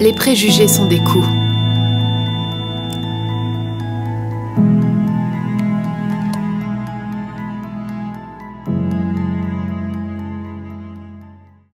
Les préjugés sont des coups.